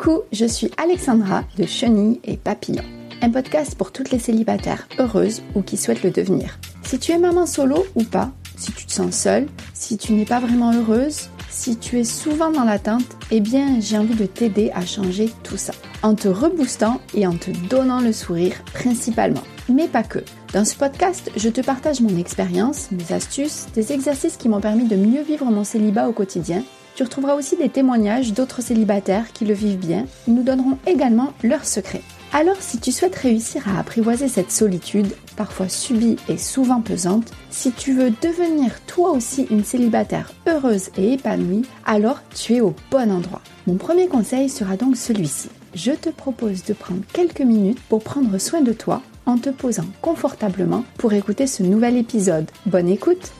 Coucou, je suis Alexandra de Chenille et Papillon, un podcast pour toutes les célibataires heureuses ou qui souhaitent le devenir. Si tu es maman solo ou pas, si tu te sens seule, si tu n'es pas vraiment heureuse, si tu es souvent dans l'attente, eh bien j'ai envie de t'aider à changer tout ça. En te reboostant et en te donnant le sourire principalement. Mais pas que. Dans ce podcast, je te partage mon expérience, mes astuces, des exercices qui m'ont permis de mieux vivre mon célibat au quotidien tu retrouveras aussi des témoignages d'autres célibataires qui le vivent bien. Ils nous donneront également leurs secrets. Alors si tu souhaites réussir à apprivoiser cette solitude, parfois subie et souvent pesante, si tu veux devenir toi aussi une célibataire heureuse et épanouie, alors tu es au bon endroit. Mon premier conseil sera donc celui-ci. Je te propose de prendre quelques minutes pour prendre soin de toi en te posant confortablement pour écouter ce nouvel épisode. Bonne écoute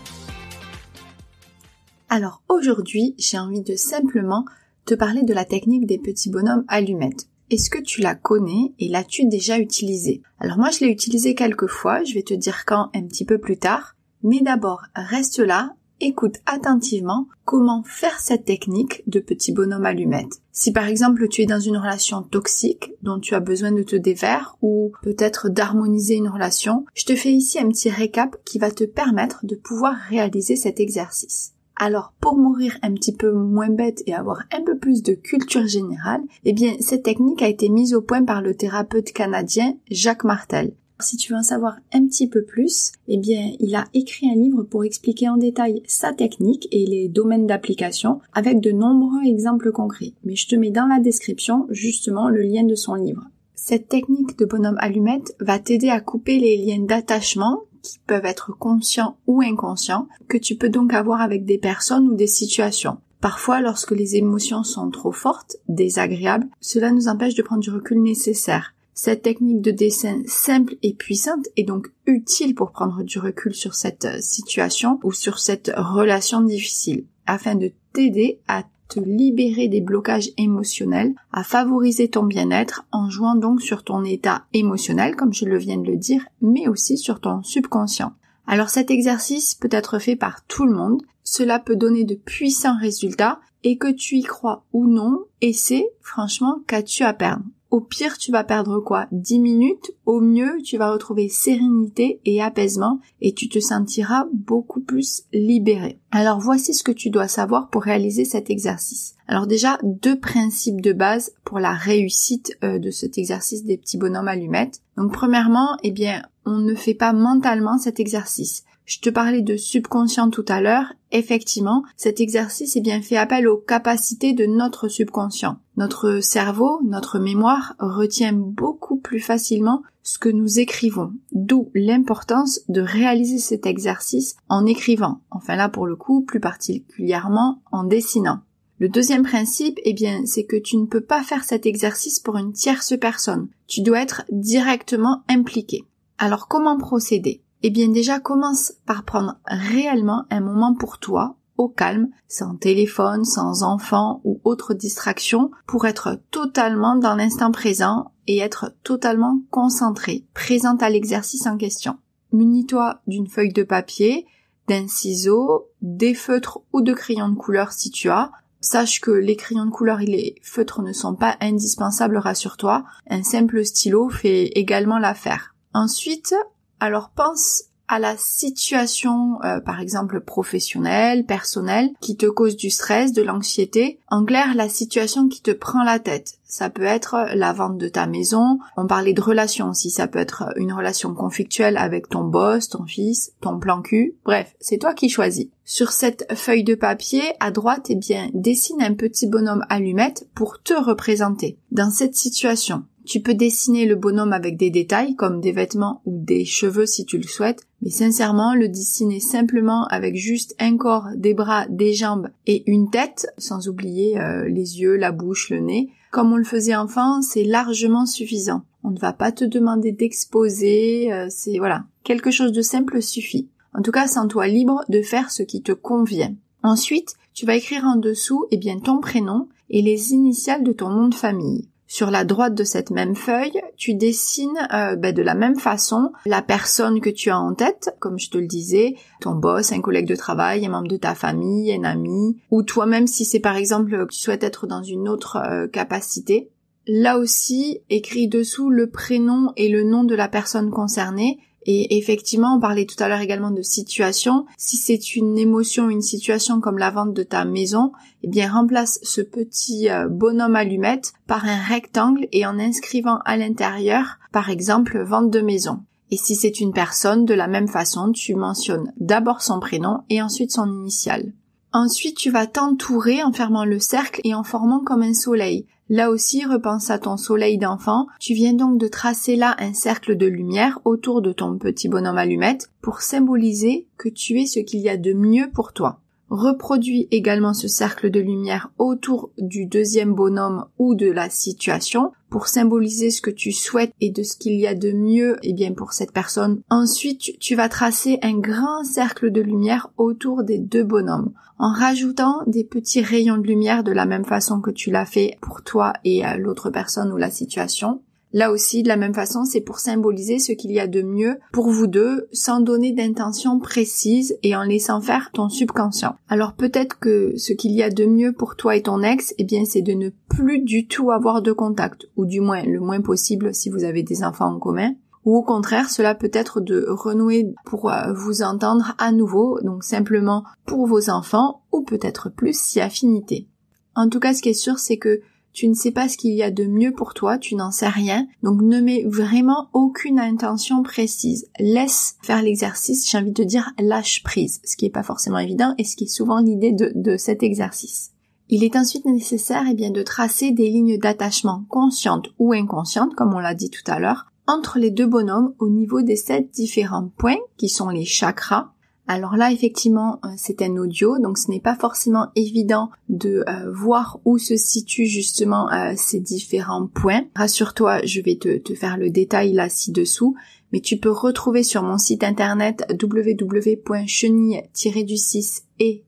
alors aujourd'hui, j'ai envie de simplement te parler de la technique des petits bonhommes allumettes. Est-ce que tu la connais et l'as-tu déjà utilisée? Alors moi je l'ai utilisée quelques fois, je vais te dire quand un petit peu plus tard. Mais d'abord, reste là, écoute attentivement comment faire cette technique de petit bonhomme allumette. Si par exemple tu es dans une relation toxique dont tu as besoin de te défaire ou peut-être d'harmoniser une relation, je te fais ici un petit récap qui va te permettre de pouvoir réaliser cet exercice. Alors pour mourir un petit peu moins bête et avoir un peu plus de culture générale, eh bien cette technique a été mise au point par le thérapeute canadien Jacques Martel. Si tu veux en savoir un petit peu plus, eh bien, il a écrit un livre pour expliquer en détail sa technique et les domaines d'application avec de nombreux exemples concrets. Mais je te mets dans la description justement le lien de son livre. Cette technique de bonhomme allumette va t'aider à couper les liens d'attachement qui peuvent être conscients ou inconscients, que tu peux donc avoir avec des personnes ou des situations. Parfois, lorsque les émotions sont trop fortes, désagréables, cela nous empêche de prendre du recul nécessaire. Cette technique de dessin simple et puissante est donc utile pour prendre du recul sur cette euh, situation ou sur cette relation difficile, afin de t'aider à te libérer des blocages émotionnels, à favoriser ton bien-être en jouant donc sur ton état émotionnel, comme je le viens de le dire, mais aussi sur ton subconscient. Alors cet exercice peut être fait par tout le monde, cela peut donner de puissants résultats, et que tu y crois ou non, et c'est franchement qu'as-tu à perdre au pire, tu vas perdre quoi? 10 minutes? Au mieux, tu vas retrouver sérénité et apaisement et tu te sentiras beaucoup plus libéré. Alors voici ce que tu dois savoir pour réaliser cet exercice. Alors déjà, deux principes de base pour la réussite euh, de cet exercice des petits bonhommes allumettes. Donc premièrement, eh bien, on ne fait pas mentalement cet exercice. Je te parlais de subconscient tout à l'heure. Effectivement, cet exercice est bien fait appel aux capacités de notre subconscient. Notre cerveau, notre mémoire retient beaucoup plus facilement ce que nous écrivons, d'où l'importance de réaliser cet exercice en écrivant, enfin là pour le coup plus particulièrement en dessinant. Le deuxième principe, eh bien, c'est que tu ne peux pas faire cet exercice pour une tierce personne. Tu dois être directement impliqué. Alors comment procéder? Eh bien déjà commence par prendre réellement un moment pour toi, au calme, sans téléphone, sans enfant ou autre distraction, pour être totalement dans l'instant présent et être totalement concentré, présente à l'exercice en question. Munis-toi d'une feuille de papier, d'un ciseau, des feutres ou de crayons de couleur si tu as. Sache que les crayons de couleur et les feutres ne sont pas indispensables, rassure-toi. Un simple stylo fait également l'affaire. Ensuite, alors pense à la situation, euh, par exemple professionnelle, personnelle, qui te cause du stress, de l'anxiété. En clair, la situation qui te prend la tête. Ça peut être la vente de ta maison. On parlait de relations aussi. Ça peut être une relation conflictuelle avec ton boss, ton fils, ton plan cul. Bref, c'est toi qui choisis. Sur cette feuille de papier, à droite, eh bien, dessine un petit bonhomme allumette pour te représenter dans cette situation. Tu peux dessiner le bonhomme avec des détails comme des vêtements ou des cheveux si tu le souhaites, mais sincèrement, le dessiner simplement avec juste un corps, des bras, des jambes et une tête, sans oublier euh, les yeux, la bouche, le nez, comme on le faisait enfant, c'est largement suffisant. On ne va pas te demander d'exposer, euh, c'est voilà, quelque chose de simple suffit. En tout cas, sens-toi libre de faire ce qui te convient. Ensuite, tu vas écrire en dessous, eh bien, ton prénom et les initiales de ton nom de famille. Sur la droite de cette même feuille, tu dessines euh, ben, de la même façon la personne que tu as en tête, comme je te le disais, ton boss, un collègue de travail, un membre de ta famille, un ami, ou toi-même si c'est par exemple que tu souhaites être dans une autre euh, capacité. Là aussi, écris dessous le prénom et le nom de la personne concernée et effectivement, on parlait tout à l'heure également de situation. Si c'est une émotion, une situation comme la vente de ta maison, eh bien remplace ce petit euh, bonhomme allumette par un rectangle et en inscrivant à l'intérieur, par exemple, vente de maison. Et si c'est une personne, de la même façon, tu mentionnes d'abord son prénom et ensuite son initiale. Ensuite, tu vas t'entourer en fermant le cercle et en formant comme un soleil. Là aussi, repense à ton soleil d'enfant. Tu viens donc de tracer là un cercle de lumière autour de ton petit bonhomme allumette pour symboliser que tu es ce qu'il y a de mieux pour toi. Reproduis également ce cercle de lumière autour du deuxième bonhomme ou de la situation pour symboliser ce que tu souhaites et de ce qu'il y a de mieux eh bien pour cette personne. Ensuite, tu vas tracer un grand cercle de lumière autour des deux bonhommes en rajoutant des petits rayons de lumière de la même façon que tu l'as fait pour toi et l'autre personne ou la situation. Là aussi, de la même façon, c'est pour symboliser ce qu'il y a de mieux pour vous deux, sans donner d'intention précise et en laissant faire ton subconscient. Alors peut-être que ce qu'il y a de mieux pour toi et ton ex, eh bien, c'est de ne plus du tout avoir de contact, ou du moins le moins possible si vous avez des enfants en commun. Ou au contraire, cela peut être de renouer pour euh, vous entendre à nouveau, donc simplement pour vos enfants, ou peut-être plus si affinité. En tout cas, ce qui est sûr, c'est que tu ne sais pas ce qu'il y a de mieux pour toi, tu n'en sais rien, donc ne mets vraiment aucune intention précise. Laisse faire l'exercice, j'ai envie de dire lâche prise, ce qui n'est pas forcément évident et ce qui est souvent l'idée de, cet exercice. Il est ensuite nécessaire eh bien, de tracer des lignes d'attachement conscientes ou inconscientes, comme on l'a dit tout à l'heure, entre les deux bonhommes au niveau des sept différents points qui sont les chakras, alors là, effectivement, euh, c'est un audio, donc ce n'est pas forcément évident de euh, voir où se situent justement euh, ces différents points. Rassure-toi, je vais te, faire le détail là ci-dessous, mais tu peux retrouver sur mon site internet www.chenille-du-6 et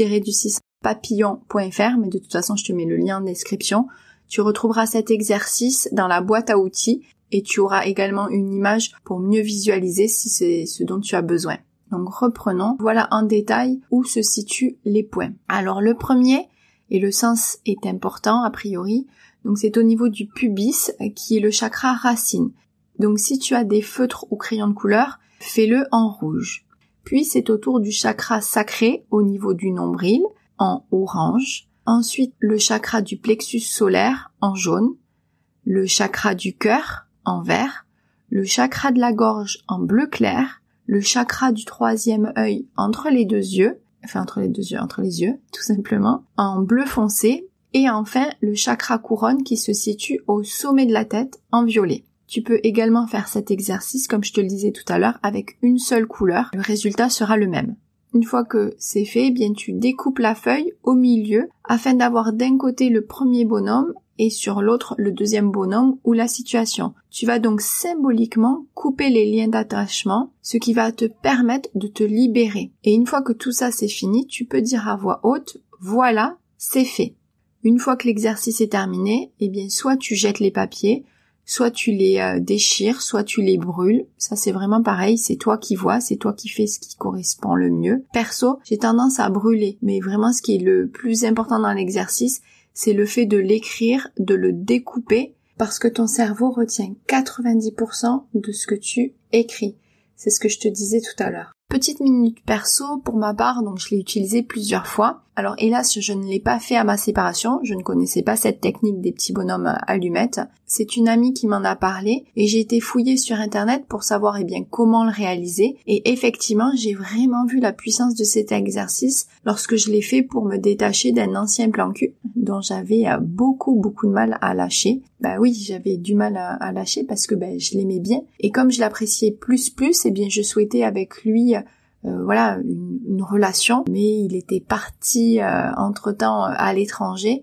et-du-6 papillon.fr, mais de toute façon, je te mets le lien en description. Tu retrouveras cet exercice dans la boîte à outils et tu auras également une image pour mieux visualiser si c'est ce dont tu as besoin. Donc reprenons, voilà en détail où se situent les points. Alors le premier, et le sens est important a priori, donc c'est au niveau du pubis qui est le chakra racine. Donc si tu as des feutres ou crayons de couleur, fais-le en rouge. Puis c'est autour du chakra sacré au niveau du nombril en orange. Ensuite le chakra du plexus solaire en jaune. Le chakra du cœur en vert. Le chakra de la gorge en bleu clair le chakra du troisième œil entre les deux yeux, enfin entre les deux yeux, entre les yeux, tout simplement, en bleu foncé, et enfin le chakra couronne qui se situe au sommet de la tête en violet. Tu peux également faire cet exercice, comme je te le disais tout à l'heure, avec une seule couleur. Le résultat sera le même. Une fois que c'est fait, eh bien tu découpes la feuille au milieu afin d'avoir d'un côté le premier bonhomme et sur l'autre le deuxième bonhomme ou la situation. Tu vas donc symboliquement couper les liens d'attachement, ce qui va te permettre de te libérer. Et une fois que tout ça c'est fini, tu peux dire à voix haute, voilà, c'est fait. Une fois que l'exercice est terminé, eh bien soit tu jettes les papiers, soit tu les euh, déchires, soit tu les brûles. Ça c'est vraiment pareil, c'est toi qui vois, c'est toi qui fais ce qui correspond le mieux. Perso, j'ai tendance à brûler, mais vraiment ce qui est le plus important dans l'exercice, c'est le fait de l'écrire, de le découper, parce que ton cerveau retient 90% de ce que tu écris. C'est ce que je te disais tout à l'heure. Petite minute perso pour ma part, donc je l'ai utilisé plusieurs fois. Alors hélas, je ne l'ai pas fait à ma séparation, je ne connaissais pas cette technique des petits bonhommes allumettes. C'est une amie qui m'en a parlé et j'ai été fouiller sur internet pour savoir eh bien comment le réaliser et effectivement, j'ai vraiment vu la puissance de cet exercice lorsque je l'ai fait pour me détacher d'un ancien plan cul dont j'avais euh, beaucoup beaucoup de mal à lâcher. Bah oui, j'avais du mal à, lâcher parce que ben, je l'aimais bien et comme je l'appréciais plus plus, eh bien je souhaitais avec lui euh, voilà une, relation, mais il était parti euh, entre temps euh, à l'étranger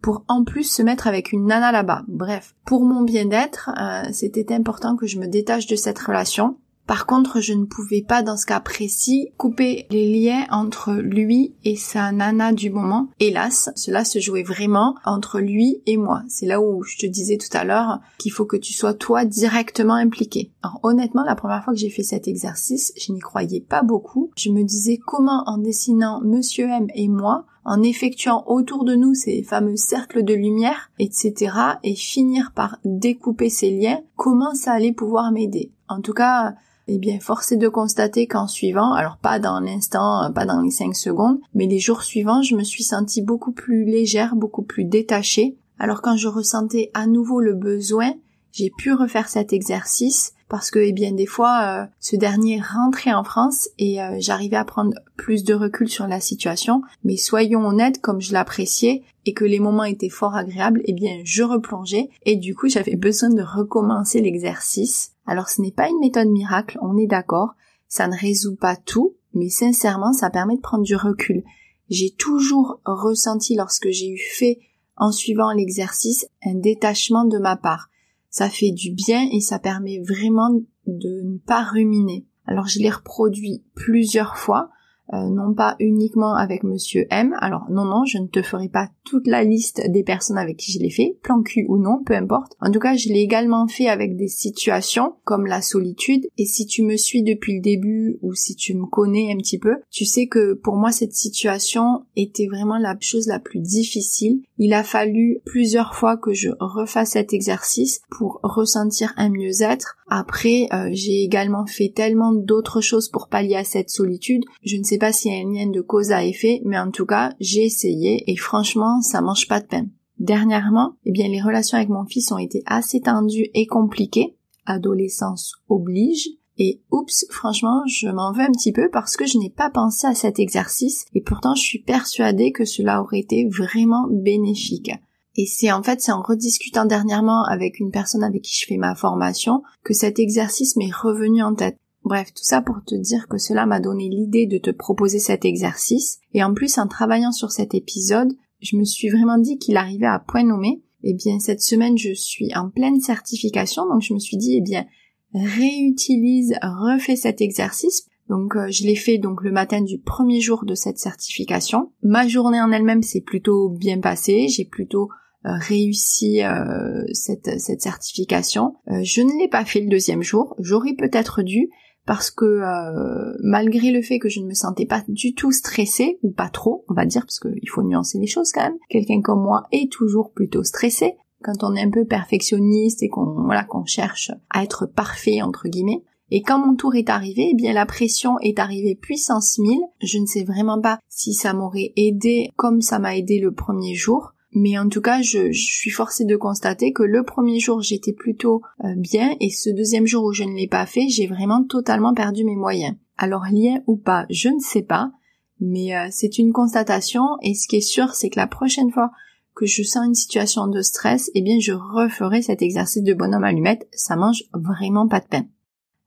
pour en plus se mettre avec une nana là-bas. Bref, pour mon bien-être, c'était important que je me détache de cette relation Par contre, je ne pouvais pas dans ce cas précis couper les liens entre lui et sa nana du moment. Hélas, cela se jouait vraiment entre lui et moi. C'est là où je te disais tout à l'heure qu'il faut que tu sois toi directement impliqué. Alors honnêtement, la première fois que j'ai fait cet exercice, je n'y croyais pas beaucoup. Je me disais comment en dessinant Monsieur M et moi, en effectuant autour de nous ces fameux cercles de lumière, etc., et finir par découper ces liens, comment ça allait pouvoir m'aider. En tout cas, eh bien, force est de constater qu'en suivant, alors pas dans l'instant, pas dans les cinq secondes, mais les jours suivants, je me suis sentie beaucoup plus légère, beaucoup plus détachée. Alors quand je ressentais à nouveau le besoin, j'ai pu refaire cet exercice parce que, eh bien, des fois, euh, ce dernier rentrait en France et euh, j'arrivais à prendre plus de recul sur la situation. Mais soyons honnêtes, comme je l'appréciais et que les moments étaient fort agréables, eh bien, je replongeais et du coup, j'avais besoin de recommencer l'exercice. Alors, ce n'est pas une méthode miracle, on est d'accord. Ça ne résout pas tout, mais sincèrement, ça permet de prendre du recul. J'ai toujours ressenti lorsque j'ai eu fait en suivant l'exercice un détachement de ma part ça fait du bien et ça permet vraiment de ne pas ruminer. Alors je l'ai reproduit plusieurs fois euh, non pas uniquement avec Monsieur M. Alors non, non, je ne te ferai pas toute la liste des personnes avec qui je l'ai fait, plan cul ou non, peu importe. En tout cas, je l'ai également fait avec des situations comme la solitude. Et si tu me suis depuis le début ou si tu me connais un petit peu, tu sais que pour moi cette situation était vraiment la chose la plus difficile. Il a fallu plusieurs fois que je refasse cet exercice pour ressentir un mieux-être. Après, euh, j'ai également fait tellement d'autres choses pour pallier à cette solitude. Je ne sais pas s'il y a un lien de cause à effet, mais en tout cas, j'ai essayé et franchement, ça mange pas de pain. Dernièrement, eh bien, les relations avec mon fils ont été assez tendues et compliquées. Adolescence oblige. Et oups, franchement, je m'en veux un petit peu parce que je n'ai pas pensé à cet exercice et pourtant je suis persuadée que cela aurait été vraiment bénéfique. Et c'est en fait, c'est en rediscutant dernièrement avec une personne avec qui je fais ma formation que cet exercice m'est revenu en tête. Bref, tout ça pour te dire que cela m'a donné l'idée de te proposer cet exercice. Et en plus, en travaillant sur cet épisode, je me suis vraiment dit qu'il arrivait à point nommé. Eh bien, cette semaine, je suis en pleine certification, donc je me suis dit, eh bien, réutilise, refais cet exercice. Donc, euh, je l'ai fait donc le matin du premier jour de cette certification. Ma journée en elle-même s'est plutôt bien passée. J'ai plutôt euh, réussi euh, cette, cette certification. je ne l'ai pas fait le deuxième jour. J'aurais peut-être dû, parce que euh, malgré le fait que je ne me sentais pas du tout stressée, ou pas trop, on va dire, parce qu'il faut nuancer les choses quand même, quelqu'un comme moi est toujours plutôt stressé, quand on est un peu perfectionniste et qu'on voilà qu'on cherche à être parfait entre guillemets. Et quand mon tour est arrivé, eh bien la pression est arrivée puissance 1000. Je ne sais vraiment pas si ça m'aurait aidé comme ça m'a aidé le premier jour. Mais en tout cas, je, suis forcée de constater que le premier jour, j'étais plutôt euh, bien et ce deuxième jour où je ne l'ai pas fait, j'ai vraiment totalement perdu mes moyens. Alors lien ou pas, je ne sais pas, mais euh, c'est une constatation et ce qui est sûr, c'est que la prochaine fois que je sens une situation de stress, eh bien je referai cet exercice de bonhomme allumette, ça mange vraiment pas de pain.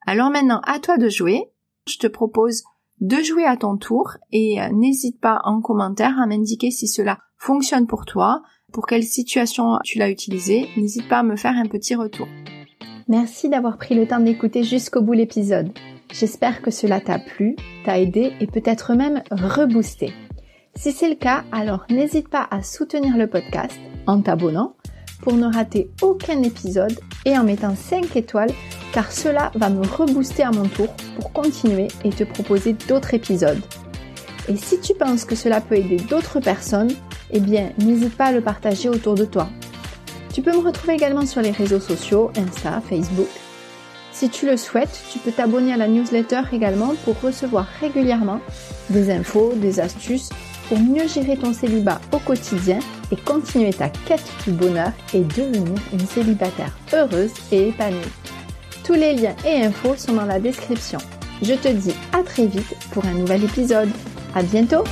Alors maintenant, à toi de jouer. Je te propose de jouer à ton tour et euh, n'hésite pas en commentaire à m'indiquer si cela fonctionne pour toi, pour quelle situation tu l'as utilisé. N'hésite pas à me faire un petit retour. Merci d'avoir pris le temps d'écouter jusqu'au bout l'épisode. J'espère que cela t'a plu, t'a aidé et peut-être même reboosté. Si c'est le cas, alors n'hésite pas à soutenir le podcast en t'abonnant pour ne rater aucun épisode et en mettant 5 étoiles car cela va me rebooster à mon tour pour continuer et te proposer d'autres épisodes. Et si tu penses que cela peut aider d'autres personnes, eh bien n'hésite pas à le partager autour de toi. Tu peux me retrouver également sur les réseaux sociaux, Insta, Facebook. Si tu le souhaites, tu peux t'abonner à la newsletter également pour recevoir régulièrement des infos, des astuces pour mieux gérer ton célibat au quotidien et continuer ta quête du bonheur et devenir une célibataire heureuse et épanouie. Tous les liens et infos sont dans la description. Je te dis à très vite pour un nouvel épisode. À bientôt!